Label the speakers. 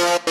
Speaker 1: Bye.